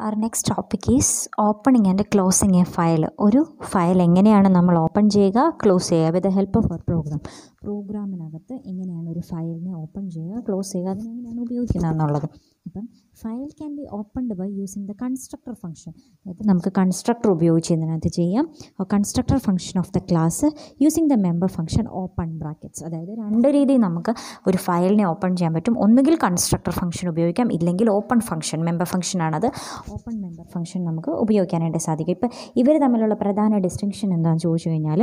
our next topic is opening and closing a file ഒരു file എങ്ങനെയാണ് നമ്മൾ open ചെയ്യുക ക്ലോസ് ചെയ്യുക with the help of our program പ്രോഗ്രാമിനകത്ത് എങ്ങനെയാണ് ഒരു ഫയലിനെ ഓപ്പൺ ചെയ്യുക ക്ലോസ് ചെയ്യുക അതിനെങ്ങനെയാണ് ഉപയോഗിക്കുന്നത് എന്നുള്ളത്. അപ്പം file can be opened by using the constructor function അതായത് നമുക്ക് കൺസ്ട്രക്ടർ ഉപയോഗിച്ച് ഇതിനകത്ത് ചെയ്യാം. Constructor function of the class using the member function open brackets അതായത് രണ്ട് രീതിയിൽ നമുക്ക് ഒരു ഫയലിനെ ഓപ്പൺ ചെയ്യാൻ പറ്റും. ഒന്നുകിൽ കൺസ്ട്രക്ടർ ഫംഗ്ഷൻ ഉപയോഗിക്കാം ഇല്ലെങ്കിൽ ഓപ്പൺ ഫംഗ്ഷൻ മെമ്പർ ഫംഗ്ഷനാണത് ഓപ്പൺ മെമ്പർ ഫംഗ്ഷൻ നമുക്ക് ഉപയോഗിക്കാനായിട്ട് സാധിക്കും. ഇപ്പോൾ ഇവർ തമ്മിലുള്ള പ്രധാന ഡിസ്റ്റിങ്ഷൻ എന്താണെന്ന് ചോദിച്ചു കഴിഞ്ഞാൽ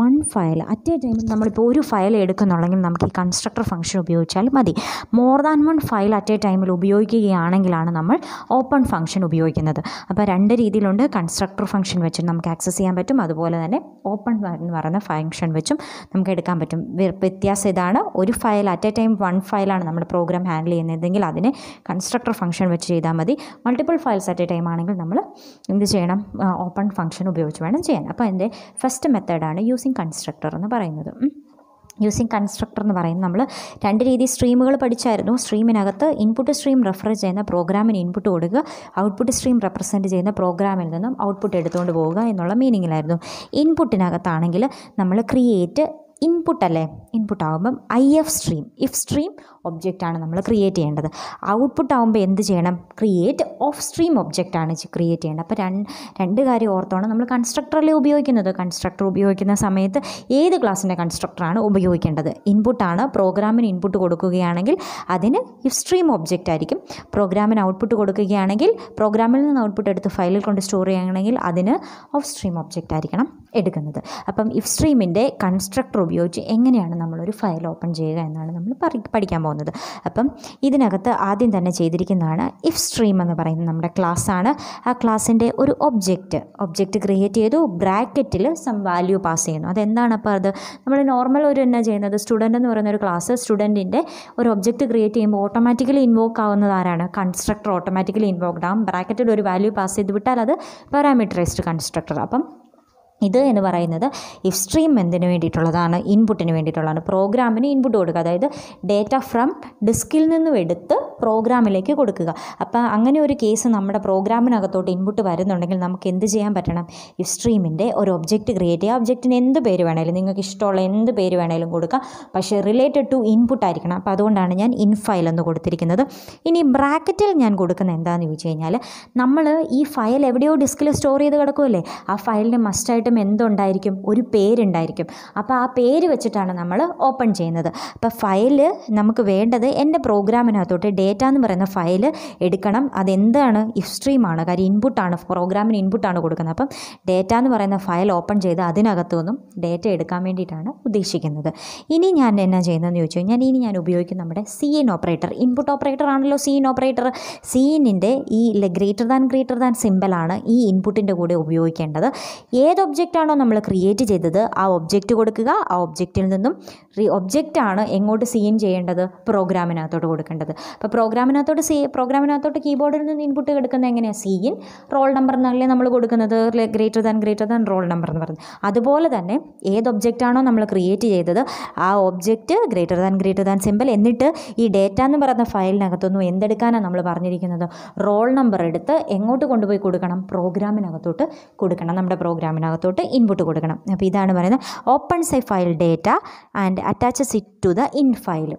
വൺ ഫയൽ അറ്റ് എ ടൈമിൽ നമ്മളിപ്പോൾ ഒരു ഫയൽ എടുക്കുന്നുണ്ടെങ്കിൽ നമുക്ക് ഈ കൺസ്ട്രക്ടർ ഫംഗ്ഷൻ ഉപയോഗിച്ചാൽ മതി. More than one file at a ടൈമിൽ ഉപയോഗിക്കുകയാണെങ്കിലാണ് നമ്മൾ ഓപ്പൺ ഫംഗ്ഷൻ ഉപയോഗിക്കുന്നത്. അപ്പോൾ രണ്ട് രീതിയിലുണ്ട്. കൺസ്ട്രക്ടർ ഫംഗ്ഷൻ വെച്ച് നമുക്ക് ആക്സസ് ചെയ്യാൻ പറ്റും. അതുപോലെ തന്നെ ഓപ്പൺ എന്ന് പറയുന്ന ഫംഗ്ഷൻ വെച്ചും നമുക്ക് എടുക്കാൻ പറ്റും. വ്യ- വ്യത്യാസം ഇതാണ്. ഒരു file at a time one ഫയലാണ് നമ്മുടെ പ്രോഗ്രാം ഹാൻഡിൽ ചെയ്യുന്നതെങ്കിൽ അതിനെ കൺസ്ട്രക്ടർ ഫംഗ്ഷൻ വെച്ച് ചെയ്താൽ മതി. Multiple files at a time ആണെങ്കിൽ നമ്മൾ എന്ത് ചെയ്യണം? ഓപ്പൺ ഫംഗ്ഷൻ ഉപയോഗിച്ച് വേണം ചെയ്യാൻ. അപ്പോൾ എന്റെ ഫസ്റ്റ് മെത്തേഡാണ് യൂസിങ് കൺസ്ട്രക്ടർ എന്ന് പറയുന്നത്. യൂസിങ് കൺസ്ട്രക്ടർ എന്ന് പറയുന്നത് നമ്മൾ രണ്ട് രീതി സ്ട്രീമുകൾ പഠിച്ചായിരുന്നു. സ്ട്രീമിനകത്ത് ഇൻപുട്ട് സ്ട്രീം റെഫർ ചെയ്യുന്ന പ്രോഗ്രാമിന് ഇൻപുട്ട് കൊടുക്കുക ഔട്ട്പുട്ട് സ്ട്രീം റെപ്രസെന്റ് ചെയ്യുന്ന പ്രോഗ്രാമിൽ നിന്നും ഔട്ട്പുട്ട് എടുത്തുകൊണ്ട് പോവുക എന്നുള്ള മീനിങ്ങിലായിരുന്നു ഇൻപുട്ടിനകത്താണെങ്കിൽ നമ്മൾ ക്രിയേറ്റ് ഇൻപുട്ട് അല്ലേ? ഇൻപുട്ട് ആകുമ്പം I F stream if stream ഒബ്ജക്റ്റാണ് നമ്മൾ ക്രിയേറ്റ് ചെയ്യേണ്ടത്. ഔട്ട്പുട്ട് ആകുമ്പോൾ എന്ത് ചെയ്യണം? ക്രിയേറ്റ് ഓഫ് സ്ട്രീം ഒബ്ജക്റ്റാണ് ക്രിയേറ്റ് ചെയ്യേണ്ടത്. അപ്പോൾ രണ്ട് രണ്ട് കാര്യം ഓർത്തോണം. നമ്മൾ കൺസ്ട്രക്ടറല്ലേ ഉപയോഗിക്കുന്നത്? കൺസ്ട്രക്ടർ ഉപയോഗിക്കുന്ന സമയത്ത് ഏത് ക്ലാസ്സിന്റെ കൺസ്ട്രക്ടറാണ് ഉപയോഗിക്കേണ്ടത്? ഇൻപുട്ടാണ് പ്രോഗ്രാമിന് ഇൻപുട്ട് കൊടുക്കുകയാണെങ്കിൽ അതിന് ഇഫ് സ്ട്രീം ഒബ്ജക്റ്റ് ആയിരിക്കും. പ്രോഗ്രാമിന് ഔട്ട്പുട്ട് കൊടുക്കുകയാണെങ്കിൽ പ്രോഗ്രാമിൽ നിന്ന് ഔട്ട്പുട്ട് എടുത്ത് ഫയലിൽ കൊണ്ട് സ്റ്റോർ ചെയ്യുകയാണെങ്കിൽ അതിന് ഓഫ് സ്ട്രീം ഒബ്ജക്റ്റ് ആയിരിക്കണം എടുക്കുന്നത്. അപ്പം ഇഫ് സ്ട്രീമിന്റെ കൺസ്ട്രക്ടർ ഉപയോഗിച്ച് എങ്ങനെയാണ് നമ്മളൊരു ഫയൽ ഓപ്പൺ ചെയ്യുക എന്നാണ് നമ്മൾ പഠിക്കാൻ പോകുന്നത്. അപ്പം ഇതിനകത്ത് ആദ്യം തന്നെ ചെയ്തിരിക്കുന്നതാണ് ഇഫ് സ്ട്രീം എന്ന് പറയുന്നത് നമ്മുടെ ക്ലാസ്സാണ് ആ ക്ലാസ്സിന്റെ ഒരു ഒബ്ജക്റ്റ് ഒബ്ജക്റ്റ് ക്രിയേറ്റ് ചെയ്തു ബ്രാക്കറ്റിൽ സം വാല്യൂ പാസ് ചെയ്യുന്നു. അതെന്താണ് അപ്പോൾ അത്? നമ്മൾ നോർമൽ ഒരു എന്നാ ചെയ്യുന്നത്. സ്റ്റുഡന്റ് എന്ന് പറയുന്ന ഒരു ക്ലാസ് സ്റ്റുഡന്റിന്റെ ഒരു ഒബ്ജക്റ്റ് ക്രിയേറ്റ് ചെയ്യുമ്പോൾ ഓട്ടോമാറ്റിക്കലി ഇൻവോക്ക് ആവുന്നത് ആരാണ്? കൺസ്ട്രക്ടർ ഓട്ടോമാറ്റിക്കലി ഇൻവോക്ഡ് ആവും ബ്രാക്കറ്റിൽ ഒരു വാല്യൂ പാസ് ചെയ്ത് വിട്ടാൽ അത് പാരാമീറ്ററൈസ്ഡ് കൺസ്ട്രക്ടർ അപ്പം ഇത് എന്ന് പറയുന്നത് ഇഫ് സ്ട്രീം എന്തിനു വേണ്ടിയിട്ടുള്ളതാണ്? ഇൻപുട്ടിന് വേണ്ടിയിട്ടുള്ളതാണ്. പ്രോഗ്രാമിന് ഇൻപുട്ട് കൊടുക്കുക. അതായത് ഡേറ്റ ഫ്രം ഡിസ്കിൽ നിന്നും എടുത്ത് പ്രോഗ്രാമിലേക്ക് കൊടുക്കുക. അപ്പോൾ അങ്ങനെ ഒരു കേസ് നമ്മുടെ പ്രോഗ്രാമിനകത്തോട്ട് ഇൻപുട്ട് വരുന്നുണ്ടെങ്കിൽ നമുക്ക് എന്ത് ചെയ്യാൻ പറ്റണം? ഈ സ്ട്രീമിന്റെ ഒരു ഒബ്ജക്റ്റ് ക്രിയേറ്റ് ചെയ്യുക ഒബ്ജക്റ്റിന് എന്ത് പേര് വേണേലും നിങ്ങൾക്ക് ഇഷ്ടമുള്ള എന്ത് പേര് വേണേലും കൊടുക്കാം. പക്ഷേ റിലേറ്റഡ് ടു ഇൻപുട്ട് ആയിരിക്കണം. അപ്പോൾ അതുകൊണ്ടാണ് ഞാൻ ഇൻഫയൽ എന്ന് കൊടുത്തിരിക്കുന്നത്. ഇനി ബ്രാക്കറ്റിൽ ഞാൻ കൊടുക്കുന്ന എന്താണെന്ന് ചോദിച്ചു കഴിഞ്ഞാൽ നമ്മൾ ഈ ഫയൽ എവിടെയോ ഡിസ്കിൽ സ്റ്റോർ ചെയ്ത് കിടക്കുമല്ലേ ആ ഫയലിന് മസ്റ്റായിട്ടും എന്തുണ്ടായിരിക്കും? ഒരു പേരുണ്ടായിരിക്കും. അപ്പോൾ ആ പേര് വെച്ചിട്ടാണ് നമ്മൾ ഓപ്പൺ ചെയ്യുന്നത്. അപ്പോൾ ഫയൽ നമുക്ക് വേണ്ടത് എന്റെ പ്രോഗ്രാമിനകത്തോട്ട് ഡേറ്റ എന്ന് പറയുന്ന ഫയൽ എടുക്കണം. അതെന്താണ്? ഇഫ് സ്ട്രീമാണ് കാര്യം ഇൻപുട്ടാണ് പ്രോഗ്രാമിന് ഇൻപുട്ടാണ് കൊടുക്കുന്നത്. അപ്പം ഡേറ്റ എന്ന് പറയുന്ന ഫയൽ ഓപ്പൺ ചെയ്ത് അതിനകത്തു നിന്നും ഡേറ്റ എടുക്കാൻ വേണ്ടിയിട്ടാണ് ഉദ്ദേശിക്കുന്നത്. ഇനി ഞാൻ എന്നാ ചെയ്യുന്നതെന്ന് ചോദിച്ചു കഴിഞ്ഞാൽ ഇനി ഞാൻ ഉപയോഗിക്കും നമ്മുടെ C N operator input operator ആണല്ലോ സി എൻ ഓപ്പറേറ്റർ സി എന്നിന്റെ ഈ ഗ്രേറ്റർ ദാൻ ഗ്രേറ്റർ ദാൻ സിമ്പിളാണ് ഈ ഇൻപുട്ടിന്റെ കൂടെ ഉപയോഗിക്കേണ്ടത്. ഏത് ഒബ്ജക്റ്റാണോ നമ്മൾ ക്രിയേറ്റ് ചെയ്തത് ആ ഒബ്ജക്റ്റ് കൊടുക്കുക. ആ ഒബ്ജക്റ്റിൽ നിന്നും ഒബ്ജക്റ്റാണ് എങ്ങോട്ട് സീൻ ചെയ്യേണ്ടത്? പ്രോഗ്രാമിനകത്തോട്ട് കൊടുക്കേണ്ടത്. അപ്പോൾ പ്രോഗ്രാമിനകത്തോട്ട് സി പ്രോഗ്രാമിനകത്തോട്ട് കീബോർഡിൽ നിന്ന് ഇൻപുട്ട് എടുക്കുന്നത് എങ്ങനെയാണ് സി ഇൻ റോൾ നമ്പർ എന്നല്ലേ നമ്മൾ കൊടുക്കുന്നത്? Greater than greater than roll number എന്ന് പറയുന്നത്. അതുപോലെ തന്നെ ഏത് ഒബ്ജക്റ്റ് ആണോ നമ്മൾ ക്രിയേറ്റ് ചെയ്തത് ആ object greater than greater than simple എന്നിട്ട് ഈ ഡേറ്റ എന്ന് പറയുന്ന ഫയലിനകത്തൊന്നും എന്തെടുക്കാനാണ് നമ്മൾ പറഞ്ഞിരിക്കുന്നത്? റോൾ നമ്പർ എടുത്ത് എങ്ങോട്ട് കൊണ്ടുപോയി കൊടുക്കണം? പ്രോഗ്രാമിനകത്തോട്ട് കൊടുക്കണം. നമ്മുടെ പ്രോഗ്രാമിനകത്തോട്ട് ഇൻപുട്ട് കൊടുക്കണം. അപ്പോൾ ഇതാണ് പറയുന്നത്. Opens a file data and attaches it to the in file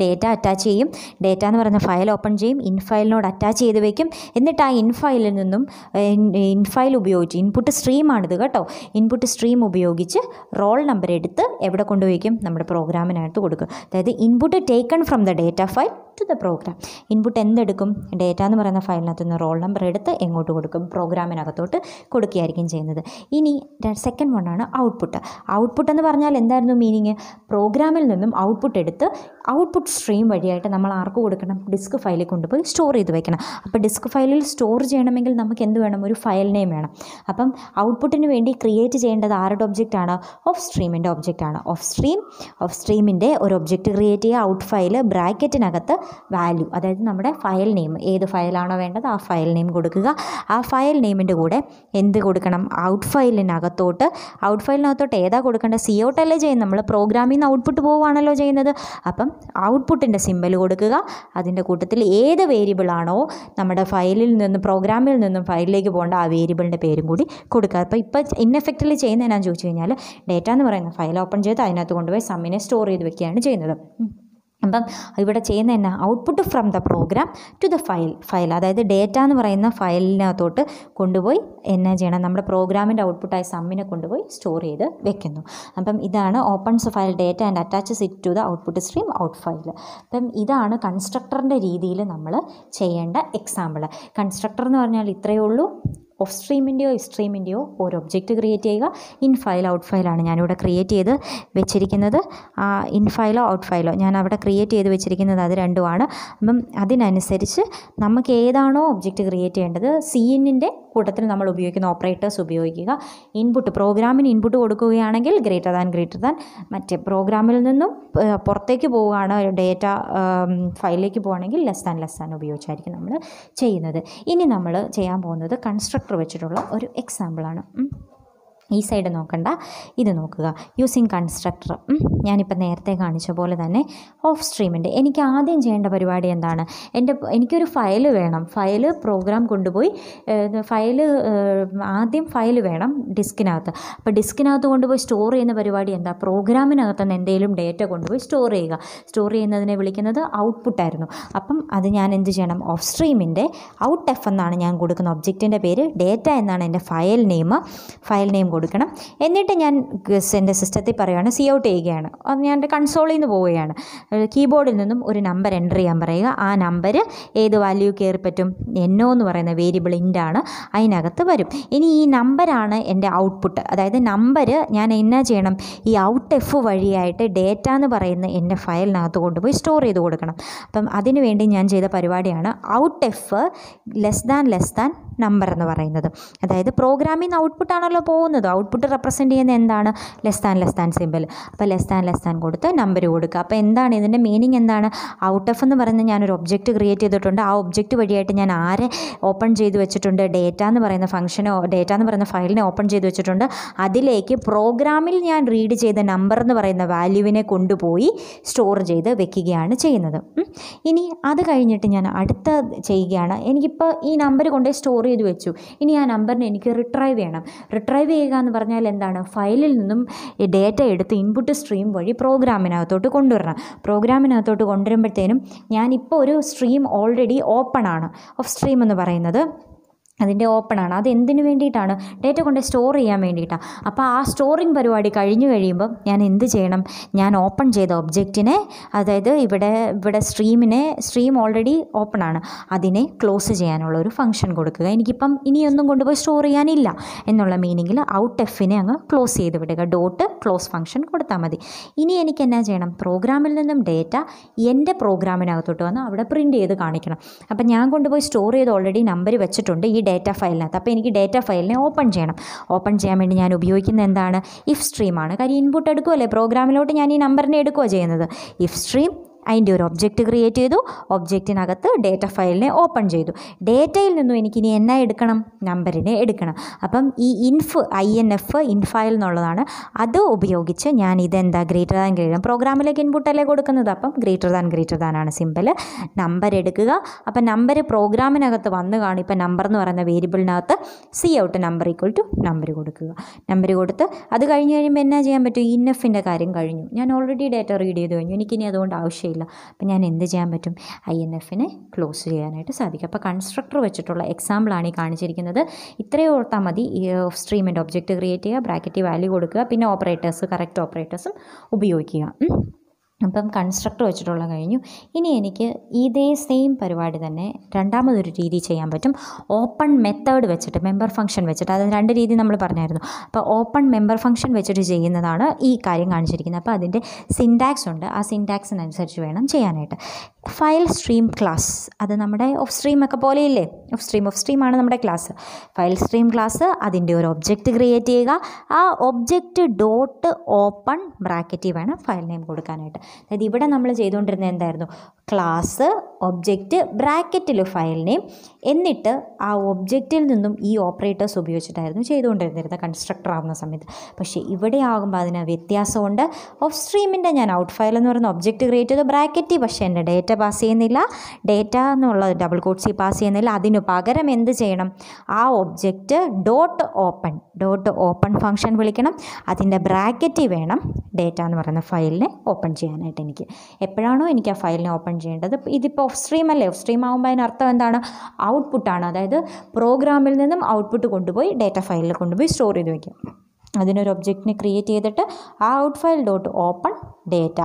data attach ചെയ്യും. ഡേറ്റ എന്ന് പറയുന്ന ഫയൽ ഓപ്പൺ ചെയ്യും. ഇൻ ഫയലിനോട് അറ്റാച്ച് ചെയ്ത് വയ്ക്കും എന്നിട്ട് ആ ഇൻ ഫയലിൽ നിന്നും ഇൻ ഫയൽ ഉപയോഗിച്ച് ഇൻപുട്ട് സ്ട്രീമാണിത് കേട്ടോ. ഇൻപുട്ട് സ്ട്രീം ഉപയോഗിച്ച് റോൾ നമ്പർ എടുത്ത് എവിടെ കൊണ്ടുപോയിക്കും നമ്മുടെ പ്രോഗ്രാമിനകത്ത് കൊടുക്കും. അതായത് input taken from the data file to the program input എന്തെടുക്കും? Data എന്ന് പറയുന്ന ഫയലിനകത്ത് നിന്ന് റോൾ നമ്പർ എടുത്ത് എങ്ങോട്ട് കൊടുക്കും? പ്രോഗ്രാമിനകത്തോട്ട് കൊടുക്കുകയായിരിക്കും ചെയ്യുന്നത്. ഇനി സെക്കൻഡ് വണ്ണാണ് ഔട്ട്പുട്ട് ഔട്ട്പുട്ട് എന്ന് പറഞ്ഞാൽ എന്തായിരുന്നു മീനിങ് പ്രോഗ്രാമിൽ നിന്നും ഔട്ട്പുട്ട് എടുത്ത് ഔട്ട്പുട്ട് സ്ട്രീം വഴിയായിട്ട് നമ്മൾ ആർക്ക് കൊടുക്കണം? ഡിസ്ക് ഫയലിൽ കൊണ്ടുപോയി സ്റ്റോർ ചെയ്ത് വെക്കണം. അപ്പോൾ ഡിസ്ക് ഫയലിൽ സ്റ്റോർ ചെയ്യണമെങ്കിൽ നമുക്ക് എന്ത് വേണം? ഒരു ഫയൽ നെയിം വേണം. അപ്പം ഔട്ട്പുട്ടിന് വേണ്ടി ക്രിയേറ്റ് ചെയ്യേണ്ടത് ആരുടെ ഒബ്ജക്റ്റ് ആണ്? ഓഫ് സ്ട്രീമിന്റെ ഒബ്ജക്റ്റ് ആണ്. ഓഫ് സ്ട്രീം ഓഫ് സ്ട്രീമിന്റെ ഒരു ഒബ്ജക്റ്റ് ക്രിയേറ്റ് ചെയ്യുക. ഔട്ട് ഫയൽ ബ്രാക്കറ്റിനകത്ത് വാല്യൂ അതായത് നമ്മുടെ ഫയൽ നെയിം ഏത് ഫയലാണോ വേണ്ടത് ആ ഫയൽ നെയിം കൊടുക്കുക. ആ ഫയൽ നെയിമിന്റെ കൂടെ എന്ത് കൊടുക്കണം? ഔട്ട് ഫയലിനകത്തോട്ട് ഔട്ട് ഫയലിനകത്തോട്ട് ഏതാ കൊടുക്കേണ്ടത്? സി ഔട്ട് അല്ലേ ചെയ്യുന്നത്? നമ്മൾ പ്രോഗ്രാമിൽ നിന്ന് ഔട്ട്പുട്ട് പോവുകയാണല്ലോ ചെയ്യുന്നത്. അപ്പം ഔട്ട്പുട്ടിന്റെ സിമ്പൽ കൊടുക്കുക. അതിന്റെ കൂട്ടത്തിൽ ഏത് വേരിയബിളാണോ നമ്മുടെ ഫയലിൽ നിന്നും പ്രോഗ്രാമിൽ നിന്നും ഫയലിലേക്ക് പോകേണ്ട ആ വേരിയബിളിന്റെ പേരും കൂടി കൊടുക്കുക. അപ്പോൾ ഇപ്പോൾ ഇന്നെഫക്റ്റിൽ ചെയ്യുന്നത് ചോദിച്ചു കഴിഞ്ഞാൽ ഡേറ്റ എന്ന് പറയുന്ന ഫയൽ ഓപ്പൺ ചെയ്ത് അതിനകത്ത് കൊണ്ടുപോയി സമ്മിനെ സ്റ്റോർ ചെയ്ത് വെക്കുകയാണ് ചെയ്യുന്നത്. അപ്പം ഇവിടെ ചെയ്യുന്ന എന്നാ? Output from the program to the file file അതായത് ഡേറ്റ എന്ന് പറയുന്ന ഫയലിനകത്തോട്ട് കൊണ്ടുപോയി എന്നാ ചെയ്യണം? നമ്മുടെ പ്രോഗ്രാമിന്റെ ഔട്ട്പുട്ടായ സമ്മിനെ കൊണ്ടുപോയി സ്റ്റോർ ചെയ്ത് വെക്കുന്നു. അപ്പം ഇതാണ് opens file data and attaches it to the output stream out file അപ്പം ഇതാണ് കൺസ്ട്രക്ടറിന്റെ രീതിയിൽ നമ്മൾ ചെയ്യേണ്ട എക്സാമ്പിൾ കൺസ്ട്രക്ടർ എന്ന് പറഞ്ഞാൽ ഇത്രയേ ഉള്ളൂ. ഓഫ് സ്ട്രീമിന്റെയോ സ്ട്രീമിന്റെയോ ഒരു ഒബ്ജക്റ്റ് ക്രിയേറ്റ് ചെയ്യുക. ഇൻ ഫയൽ ഔട്ട് ഫയലാണ് ഞാനിവിടെ ക്രിയേറ്റ് ചെയ്ത് വെച്ചിരിക്കുന്നത്. ഇൻ ഫയലോ ഔട്ട് ഫയലോ ഞാൻ അവിടെ ക്രിയേറ്റ് ചെയ്ത് വെച്ചിരിക്കുന്നത് അത് രണ്ടുമാണ്. അപ്പം അതിനനുസരിച്ച് നമുക്ക് ഏതാണോ ഒബ്ജക്റ്റ് ക്രിയേറ്റ് ചെയ്യേണ്ടത്? സി എന്നിന്റെ കൂട്ടത്തിൽ നമ്മൾ ഉപയോഗിക്കുന്ന ഓപ്പറേറ്റേഴ്സ് ഉപയോഗിക്കുക. ഇൻപുട്ട് പ്രോഗ്രാമിന് ഇൻപുട്ട് കൊടുക്കുകയാണെങ്കിൽ ഗ്രേറ്റർ ദാൻ ഗ്രേറ്റർ ദാൻ മറ്റേ പ്രോഗ്രാമിൽ നിന്നും പുറത്തേക്ക് പോവുകയാണ് ഡേറ്റ ഫയലിലേക്ക് പോവുകയാണെങ്കിൽ ലെസ് ദാൻ ലെസ് ദാൻ ഉപയോഗിച്ചായിരിക്കും നമ്മൾ ചെയ്യുന്നത്. ഇനി നമ്മൾ ചെയ്യാൻ പോകുന്നത് കൺസ്ട്രക്ടർ വെച്ചിട്ടുള്ള ഒരു എക്സാമ്പിളാണ്. ഈ സൈഡ് നോക്കണ്ട. ഇത് നോക്കുക. യൂസിങ് കൺസ്ട്രക്ടർ ഞാനിപ്പോൾ നേരത്തെ കാണിച്ച പോലെ തന്നെ ഓഫ് സ്ട്രീമിന്റെ എനിക്ക് ആദ്യം ചെയ്യേണ്ട പരിപാടി എന്താണ്? എന്റെ എനിക്കൊരു ഫയൽ വേണം. ഫയൽ പ്രോഗ്രാം കൊണ്ടുപോയി ഫയൽ ആദ്യം ഫയൽ വേണം ഡിസ്കിനകത്ത് അപ്പോൾ ഡിസ്കിനകത്ത് കൊണ്ടുപോയി സ്റ്റോർ ചെയ്യുന്ന പരിപാടി എന്താ? പ്രോഗ്രാമിനകത്ത് നിന്ന് എന്തെങ്കിലും ഡേറ്റ കൊണ്ടുപോയി സ്റ്റോർ ചെയ്യുക. സ്റ്റോർ ചെയ്യുന്നതിനെ വിളിക്കുന്നത് ഔട്ട്പുട്ടായിരുന്നു അപ്പം അത് ഞാൻ എന്ത് ചെയ്യണം? ഓഫ് സ്ട്രീമിന്റെ ഔട്ട് എഫ് എന്നാണ് ഞാൻ കൊടുക്കുന്ന ഒബ്ജക്റ്റിന്റെ പേര്. ഡേറ്റ എന്നാണ് എന്റെ ഫയൽ നെയിം ഫയൽ നെയിം കൊടുക്കണം. എന്നിട്ട് ഞാൻ എന്റെ സിസ്റ്റത്തിൽ പറയുകയാണ് സി ഔട്ട് ചെയ്യുകയാണ്. അത് ഞാൻ കൺസോളിൽ നിന്ന് പോവുകയാണ്. കീബോർഡിൽ നിന്നും ഒരു നമ്പർ എന്റർ ചെയ്യാൻ പറയുക. ആ നമ്പർ ഏത് വാല്യൂ കയറി പറ്റും? എന്നോ എന്ന് പറയുന്ന വേരിയബിൾ ഇന്റാണ് അതിനകത്ത് വരും. ഇനി ഈ നമ്പറാണ് എന്റെ ഔട്ട്പുട്ട് അതായത് നമ്പർ ഞാൻ എന്നാ ചെയ്യണം? ഈ ഔട്ട് എഫ് വഴിയായിട്ട് ഡേറ്റ എന്ന് പറയുന്ന എന്റെ ഫയലിനകത്ത് കൊണ്ടുപോയി സ്റ്റോർ ചെയ്ത് കൊടുക്കണം. അപ്പം അതിനു വേണ്ടി ഞാൻ ചെയ്ത പരിപാടിയാണ് out F less than less than number എന്ന് പറയുന്നത്. അതായത് പ്രോഗ്രാമിൽ നിന്ന് ഔട്ട്പുട്ട് ആണല്ലോ പോകുന്നത് ഔട്ട്പുട്ട് റെപ്രസെന്റ് ചെയ്യുന്ന എന്താണ്? Less than less than simple അപ്പോൾ ലെസ് താൻ ലെസ് താൻ കൊടുത്ത് നമ്പർ കൊടുക്കുക. അപ്പോൾ എന്താണ് ഇതിന്റെ മീനിങ് എന്താണ്? ഔട്ട് എഫ് എന്ന് പറയുന്നത് ഞാനൊരു ഒബ്ജക്റ്റ് ക്രിയേറ്റ് ചെയ്തിട്ടുണ്ട്. ആ ഒബ്ജക്റ്റ് വഴിയായിട്ട് ഞാൻ ആരെ ഓപ്പൺ ചെയ്ത് വെച്ചിട്ടുണ്ട്? ഡേറ്റ എന്ന് പറയുന്ന ഫംഗ്ഷനെ ഡേറ്റ എന്ന് പറയുന്ന ഫയലിനെ ഓപ്പൺ ചെയ്ത് വെച്ചിട്ടുണ്ട്. അതിലേക്ക് പ്രോഗ്രാമിൽ ഞാൻ റീഡ് ചെയ്ത നമ്പർ എന്ന് പറയുന്ന വാല്യൂവിനെ കൊണ്ടുപോയി സ്റ്റോർ ചെയ്ത് വെക്കുകയാണ് ചെയ്യുന്നത്. ഇനി അത് കഴിഞ്ഞിട്ട് ഞാൻ അടുത്ത ചെയ്യുകയാണ്. എനിക്കിപ്പോൾ ഈ നമ്പർ കൊണ്ടുപോയി സ്റ്റോർ ചെയ്ത് വെച്ചു. ഇനി ആ നമ്പറിനെ എനിക്ക് റിട്രൈവ് ചെയ്യണം. റിട്രൈവ് ചെയ്യുക എന്ന് പറഞ്ഞാൽ എന്താണ്? ഫയലിൽ നിന്നും ഡേറ്റ എടുത്ത് ഇൻപുട്ട് സ്ട്രീം വഴി പ്രോഗ്രാമിനകത്തോട്ട് കൊണ്ടുവരണം. പ്രോഗ്രാമിനകത്തോട്ട് കൊണ്ടുവരുമ്പോഴത്തേനും ഞാനിപ്പോൾ ഒരു സ്ട്രീം ഓൾറെഡി ഓപ്പൺ ആണ്. ഓഫ് സ്ട്രീം എന്ന് പറയുന്നത് അതിന്റെ ഓപ്പൺ ആണ്. അത് എന്തിനു വേണ്ടിയിട്ടാണ്? ഡേറ്റ കൊണ്ട് സ്റ്റോർ ചെയ്യാൻ വേണ്ടിയിട്ടാണ് അപ്പോൾ ആ സ്റ്റോറിങ് പരിപാടി കഴിഞ്ഞു കഴിയുമ്പം ഞാൻ എന്ത് ചെയ്യണം? ഞാൻ ഓപ്പൺ ചെയ്ത ഒബ്ജക്റ്റിനെ അതായത് ഇവിടെ ഇവിടെ സ്ട്രീമിനെ സ്ട്രീം ഓൾറെഡി ഓപ്പൺ ആണ്. അതിനെ ക്ലോസ് ചെയ്യാനുള്ള ഒരു ഫംഗ്ഷൻ കൊടുക്കുക. എനിക്കിപ്പം ഇനിയൊന്നും കൊണ്ടുപോയി സ്റ്റോർ ചെയ്യാനില്ല എന്നുള്ള മീനിങ്ങിൽ ഔട്ട് എഫിനെ അങ്ങ് ക്ലോസ് ചെയ്ത് വിടുക. ഡോട്ട് ക്ലോസ് ഫംഗ്ഷൻ കൊടുത്താൽ മതി. ഇനി എനിക്ക് എന്നാ ചെയ്യണം? പ്രോഗ്രാമിൽ നിന്നും ഡേറ്റ എന്റെ പ്രോഗ്രാമിനകത്തോട്ട് വന്ന് അവിടെ പ്രിന്റ് ചെയ്ത് കാണിക്കണം. അപ്പം ഞാൻ കൊണ്ടുപോയി സ്റ്റോർ ചെയ്ത് ഓൾറെഡി നമ്പർ വെച്ചിട്ടുണ്ട്. ഈ ഡേറ്റ ഫയലിനകത്ത്. അപ്പോൾ എനിക്ക് ഡേറ്റ ഫയലിനെ ഓപ്പൺ ചെയ്യണം. ഓപ്പൺ ചെയ്യാൻ വേണ്ടി ഞാൻ ഉപയോഗിക്കുന്ന എന്താണ്? ഇഫ് സ്ട്രീമാണ് കാര്യം ഇൻപുട്ട് എടുക്കുമല്ലേ പ്രോഗ്രാമിലോട്ട് ഞാൻ ഈ നമ്പറിനെ എടുക്കുകയോ ചെയ്യുന്നത്. ഇഫ് സ്ട്രീം അതിന്റെ ഒരു ഒബ്ജക്റ്റ് ക്രിയേറ്റ് ചെയ്തു. ഒബ്ജക്റ്റിനകത്ത് ഡേറ്റ ഫയലിനെ ഓപ്പൺ ചെയ്തു. ഡേറ്റയിൽ നിന്നും എനിക്കിനി എന്നാ എടുക്കണം? നമ്പറിനെ എടുക്കണം. അപ്പം ഈ ഇൻഫ് ഐ എൻ എഫ് ഇൻഫയൽ എന്നുള്ളതാണ്. അത് ഉപയോഗിച്ച് ഞാൻ ഇതെന്താ? ഗ്രേറ്റർ ദാൻ ഗ്രേറ്റർ പ്രോഗ്രാമിലേക്ക് ഇൻപുട്ടല്ലേ കൊടുക്കുന്നത്? അപ്പം ഗ്രേറ്റർ ദാൻ ഗ്രേറ്റർ ദാൻ ആണ് സിമ്പിൾ നമ്പർ എടുക്കുക. അപ്പം നമ്പർ പ്രോഗ്രാമിനകത്ത് വന്ന് കാണും. ഇപ്പം നമ്പർ എന്ന് പറയുന്ന വേരിയബിളിനകത്ത് C out number equal to number കൊടുക്കുക. നമ്പർ കൊടുത്ത് അത് കഴിഞ്ഞ് കഴിയുമ്പോൾ എന്നാ ചെയ്യാൻ പറ്റും? ഇന്നഫിന്റെ കാര്യം കഴിഞ്ഞു. ഞാൻ ഓൾറെഡി ഡേറ്റ റീഡ് ചെയ്ത് കഴിഞ്ഞു. എനിക്കിനി അതുകൊണ്ട് ആവശ്യമില്ല. അപ്പം ഞാൻ എന്ത് ചെയ്യാൻ പറ്റും? ഐ എൻ എഫിനെ ക്ലോസ് ചെയ്യാനായിട്ട് സാധിക്കും. അപ്പോൾ കൺസ്ട്രക്ടർ വെച്ചിട്ടുള്ള എക്സാമ്പിളാണ് ഈ കാണിച്ചിരിക്കുന്നത്. ഇത്രയും ഓർത്താൽ മതി. ഈ സ്ട്രീമിന്റെ ഒബ്ജക്റ്റ് ക്രിയേറ്റ് ചെയ്യുക ബ്രാക്കറ്റ് വാല്യൂ കൊടുക്കുക പിന്നെ ഓപ്പറേറ്റേഴ്സ് കറക്റ്റ് ഓപ്പറേറ്റേഴ്സും ഉപയോഗിക്കുക. അപ്പം കൺസ്ട്രക്ടർ വെച്ചിട്ടുള്ള കഴിഞ്ഞു. ഇനി എനിക്ക് ഇതേ സെയിം പരിപാടി തന്നെ രണ്ടാമതൊരു രീതി ചെയ്യാൻ പറ്റും. ഓപ്പൺ മെത്തേഡ് വെച്ചിട്ട് മെമ്പർ ഫംഗ്ഷൻ വെച്ചിട്ട് അത് രണ്ട് രീതി നമ്മൾ പറഞ്ഞായിരുന്നു. അപ്പോൾ ഓപ്പൺ മെമ്പർ ഫംഗ്ഷൻ വെച്ചിട്ട് ചെയ്യുന്നതാണ് ഈ കാര്യം കാണിച്ചിരിക്കുന്നത്. അപ്പോൾ അതിന്റെ സിൻടാക്സ് ഉണ്ട്. ആ സിൻടാക്സിനനുസരിച്ച് വേണം ചെയ്യാനായിട്ട്. File stream class. അത് നമ്മുടെ ഓഫ് സ്ട്രീം ഒക്കെ പോലെയില്ലേ? ഓഫ് സ്ട്രീം ഓഫ് സ്ട്രീം ആണ് നമ്മുടെ ക്ലാസ്. ഫയൽ സ്ട്രീം ക്ലാസ് അതിന്റെ ഒരു ഒബ്ജക്റ്റ് ക്രിയേറ്റ് ചെയ്യുക. ആ ഒബ്ജക്റ്റ് ഡോട്ട് ഓപ്പൺ ബ്രാക്കറ്റിൽ വേണം ഫയൽ നെയിം കൊടുക്കാനായിട്ട്. അതായത് ഇവിടെ നമ്മൾ ചെയ്തുകൊണ്ടിരുന്നത് എന്തായിരുന്നു? ക്ലാസ് ഒബ്ജക്റ്റ് ബ്രാക്കറ്റിൽ ഫയൽ നെയിം എന്നിട്ട് ആ ഒബ്ജക്റ്റിൽ നിന്നും ഈ ഓപ്പറേറ്റേഴ്സ് ഉപയോഗിച്ചിട്ടായിരുന്നു ചെയ്തുകൊണ്ടിരുന്നിരുന്നത് കൺസ്ട്രക്ടർ ആവുന്ന സമയത്ത്. പക്ഷേ ഇവിടെ ആകുമ്പോൾ അതിന് വ്യത്യാസമുണ്ട്. ഓഫ് സ്ട്രീമിന്റെ ഞാൻ ഔട്ട് ഫയൽ എന്ന് പറയുന്ന ഒബ്ജക്റ്റ് ക്രിയേറ്റ് ചെയ്ത്. ബ്രാക്കറ്റിൽ പക്ഷേ എന്റെ ഡേറ്റ പാസ് ചെയ്യുന്നില്ല. ഡേറ്റ എന്നുള്ളത് ഡബിൾ കോഡ്സി പാസ് ചെയ്യുന്നില്ല. അതിനു പകരം എന്ത് ചെയ്യണം? ആ object dot open dot open function വിളിക്കണം. അതിന്റെ ബ്രാക്കറ്റിൽ വേണം ഡേറ്റ എന്ന് പറയുന്ന ഫയലിനെ ഓപ്പൺ ചെയ്യാനായിട്ട് എനിക്ക്. എപ്പോഴാണോ എനിക്ക് ആ ഫയലിനെ ഓപ്പൺ ചെയ്യേണ്ടത്. ഇതിപ്പോൾ ഓഫ് സ്ട്രീം അല്ലേ? ഓഫ് സ്ട്രീം ആകുമ്പോൾ അതിനർത്ഥം എന്താണ്? ഔട്ട്പുട്ടാണ് അതായത് പ്രോഗ്രാമിൽ നിന്നും ഔട്ട്പുട്ട് കൊണ്ടുപോയി ഡേറ്റ ഫയലിൽ കൊണ്ടുപോയി സ്റ്റോർ ചെയ്ത് വയ്ക്കും അതിനൊരു ഒബ്ജക്റ്റിനെ ക്രിയേറ്റ് ചെയ്തിട്ട് ആ out file dot open data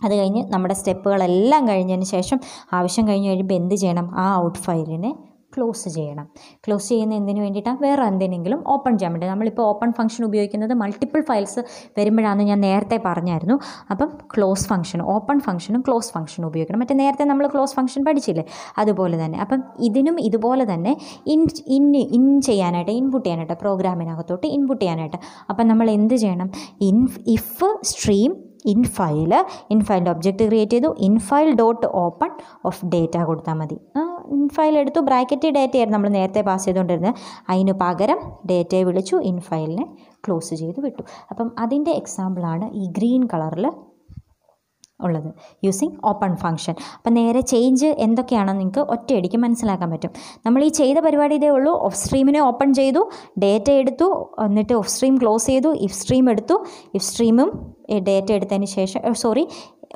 അത് കഴിഞ്ഞ് നമ്മുടെ സ്റ്റെപ്പുകളെല്ലാം കഴിഞ്ഞതിന് ശേഷം ആവശ്യം കഴിഞ്ഞ് കഴിയുമ്പോൾ എന്ത് ചെയ്യണം? ആ ഔട്ട് ഫയലിനെ ക്ലോസ് ചെയ്യണം. ക്ലോസ് ചെയ്യുന്ന എന്തിനു വേണ്ടിയിട്ടാണ് വേറെ എന്തിനെങ്കിലും ഓപ്പൺ ചെയ്യാൻ വേണ്ടി. നമ്മളിപ്പോൾ ഓപ്പൺ ഫംഗ്ഷൻ ഉപയോഗിക്കുന്നത് മൾട്ടിപ്പിൾ ഫയൽസ് വരുമ്പോഴാണെന്ന് ഞാൻ നേരത്തെ പറഞ്ഞായിരുന്നു. അപ്പം ക്ലോസ് ഫംഗ്ഷൻ ഓപ്പൺ ഫംഗ്ഷനും ക്ലോസ് ഫംഗ്ഷനും ഉപയോഗിക്കണം. മറ്റേ നേരത്തെ നമ്മൾ ക്ലോസ് ഫംഗ്ഷൻ പഠിച്ചില്ലേ? അതുപോലെ തന്നെ. അപ്പം ഇതിനും ഇതുപോലെ തന്നെ ഇൻ ഇൻ ഇൻ ചെയ്യാനായിട്ട് ഇൻപുട്ട് ചെയ്യാനായിട്ട് പ്രോഗ്രാമിനകത്തോട്ട് ഇൻപുട്ട് ചെയ്യാനായിട്ട്. അപ്പം നമ്മൾ എന്ത് ചെയ്യണം? In ifstream in file in ഫയലിന്റെ ഒബ്ജക്റ്റ് ക്രിയേറ്റ് ചെയ്തു. In file dot open of data കൊടുത്താൽ മതി. ഇൻ ഫയൽ എടുത്തു. ബ്രാക്കറ്റ് ഡേറ്റയായിരുന്നു നമ്മൾ നേരത്തെ പാസ് ചെയ്തുകൊണ്ടിരുന്നത്. അതിന് പകരം ഡേറ്റയെ വിളിച്ചു. ഇൻ ഫയലിനെ ക്ലോസ് ചെയ്ത് വിട്ടു. അപ്പം അതിന്റെ എക്സാമ്പിളാണ് ഈ ഗ്രീൻ കളറിൽ ഉള്ളത്. യൂസിങ് ഓപ്പൺ ഫംഗ്ഷൻ അപ്പം നേരെ ചേഞ്ച് എന്തൊക്കെയാണെന്ന് നിങ്ങൾക്ക് ഒറ്റയടിക്ക് മനസ്സിലാക്കാൻ പറ്റും. നമ്മൾ ഈ ചെയ്ത പരിപാടി ഇതേ ഉള്ളൂ. ഓഫ് സ്ട്രീമിനെ ഓപ്പൺ ചെയ്തു. ഡേറ്റ എടുത്തു. എന്നിട്ട് ഓഫ് സ്ട്രീം ക്ലോസ് ചെയ്തു. ഇഫ് സ്ട്രീം എടുത്തു. ഇഫ് സ്ട്രീമും ഡേറ്റ എടുത്തതിന് ശേഷം സോറി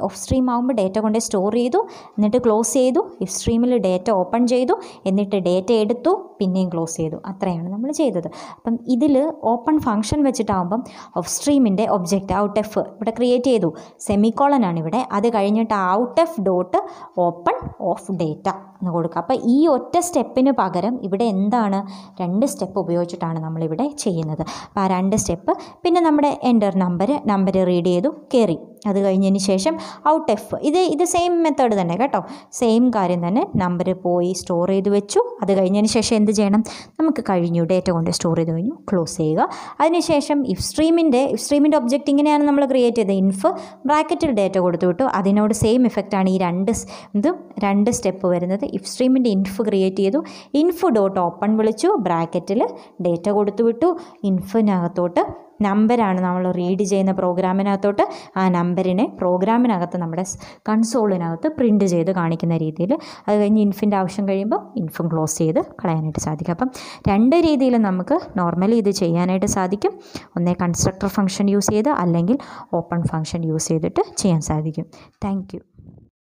ഓഫ് സ്ട്രീം ആകുമ്പോൾ ഡേറ്റ കൊണ്ട് സ്റ്റോർ ചെയ്തു എന്നിട്ട് ക്ലോസ് ചെയ്തു ഇഫ് സ്ട്രീമിൽ ഡേറ്റ ഓപ്പൺ ചെയ്തു എന്നിട്ട് ഡേറ്റ എടുത്തു പിന്നെയും ക്ലോസ് ചെയ്തു. അത്രയാണ് നമ്മൾ ചെയ്തത്. അപ്പം ഇതിൽ ഓപ്പൺ ഫംഗ്ഷൻ വെച്ചിട്ടാകുമ്പം ഓഫ് സ്ട്രീമിന്റെ ഒബ്ജക്റ്റ് ഔട്ട് എഫ് ഇവിടെ ക്രിയേറ്റ് ചെയ്തു. സെമിക്കോളൻ ആണ് ഇവിടെ. അത് കഴിഞ്ഞിട്ട് out F dot open of data എന്ന് കൊടുക്കുക. അപ്പോൾ ഈ ഒറ്റ സ്റ്റെപ്പിന് പകരം ഇവിടെ എന്താണ്? രണ്ട് സ്റ്റെപ്പ് ഉപയോഗിച്ചിട്ടാണ് നമ്മളിവിടെ ചെയ്യുന്നത്. അപ്പോൾ ആ രണ്ട് സ്റ്റെപ്പ് പിന്നെ നമ്മുടെ എന്റർ നമ്പർ നമ്പർ റീഡ് ചെയ്തു കയറി അത് കഴിഞ്ഞതിന് ശേഷം ഔട്ട് എഫ് ഇത് ഇത് സെയിം മെത്തേഡ് തന്നെ കേട്ടോ. സെയിം കാര്യം തന്നെ. നമ്പർ പോയി സ്റ്റോർ ചെയ്ത് വെച്ചു. അത് കഴിഞ്ഞതിന് ശേഷം എന്ത് ചെയ്യണം? നമുക്ക് കഴിഞ്ഞു. ഡേറ്റ കൊണ്ട് സ്റ്റോർ ചെയ്ത് കഴിഞ്ഞു. ക്ലോസ് ചെയ്യുക. അതിനുശേഷം ഇഫ് സ്ട്രീമിന്റെ ഇഫ് സ്ട്രീമിന്റെ ഒബ്ജക്റ്റ് ഇങ്ങനെയാണ് നമ്മൾ ക്രിയേറ്റ് ചെയ്തത്. ഇൻഫ് ബ്രാക്കറ്റിൽ ഡേറ്റ കൊടുത്തു വിട്ടു. അതിനോട് സെയിം ഇഫക്റ്റാണ് ഈ രണ്ട് ഇതും രണ്ട് സ്റ്റെപ്പ് വരുന്നത്. ഇഫ് സ്ട്രീമിന്റെ ഇൻഫ് ക്രിയേറ്റ് ചെയ്തു. ഇൻഫ് ഡോട്ട് ഓപ്പൺ വിളിച്ചു. ബ്രാക്കറ്റിൽ ഡേറ്റ കൊടുത്തു വിട്ടു. ഇൻഫിനകത്തോട്ട് നമ്പരാണ് നമ്മൾ റീഡ് ചെയ്യുന്ന പ്രോഗ്രാമിനകത്തോട്ട്. ആ നമ്പറിനെ പ്രോഗ്രാമിനകത്ത് നമ്മുടെ കൺസോളിനകത്ത് പ്രിന്റ് ചെയ്ത് കാണിക്കുന്ന രീതിയിൽ. അത് കഴിഞ്ഞ് ഇൻഫിന്റെ ആവശ്യം കഴിയുമ്പോൾ ഇൻഫും ക്ലോസ് ചെയ്ത് കളയാനായിട്ട് സാധിക്കും. അപ്പം രണ്ട് രീതിയിൽ നമുക്ക് നോർമലി ഇത് ചെയ്യാനായിട്ട് സാധിക്കും. ഒന്നേ കൺസ്ട്രക്ടർ ഫംഗ്ഷൻ യൂസ് ചെയ്ത് അല്ലെങ്കിൽ ഓപ്പൺ ഫംഗ്ഷൻ യൂസ് ചെയ്തിട്ട് ചെയ്യാൻ സാധിക്കും. താങ്ക്